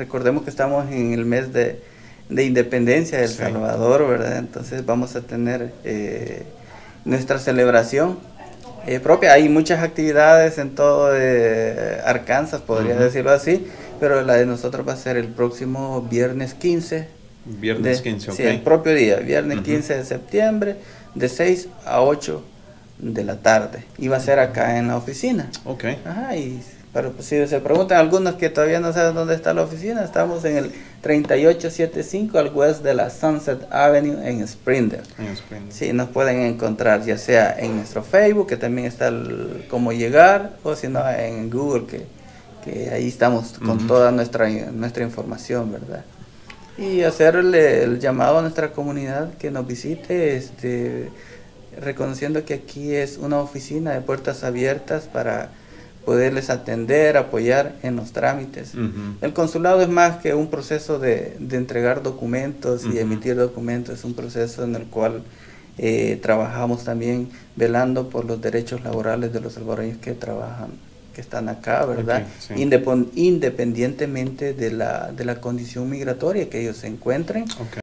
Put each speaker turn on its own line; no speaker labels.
recordemos que estamos en el mes de, independencia de El Salvador, ¿verdad? Entonces vamos a tener eh, nuestra celebración eh, propia. Hay muchas actividades en todo Arkansas, podría decirlo así, pero la de nosotros va a ser el próximo viernes 15.
Viernes 15, ok.
Sí, el propio día, viernes 15 de septiembre, de 6 a 8 de la tarde. Y va a ser acá en la oficina.
Ok.
Ajá, y pero pues, si se preguntan algunos que todavía no saben dónde está la oficina, estamos en el 3875 al west de la Sunset Avenue en Springdale. En Springdale. Sí, nos pueden encontrar ya sea en nuestro Facebook, que también está el cómo llegar, o si no en Google, que, que ahí estamos con toda nuestra, nuestra información, ¿verdad? Y hacerle el llamado a nuestra comunidad que nos visite, este, reconociendo que aquí es una oficina de puertas abiertas para poderles atender, apoyar en los trámites. El consulado es más que un proceso de, entregar documentos y emitir documentos, es un proceso en el cual eh, trabajamos también velando por los derechos laborales de los salvadoreños que trabajan, que están acá, ¿verdad? Independientemente de la, de la condición migratoria que ellos se encuentren.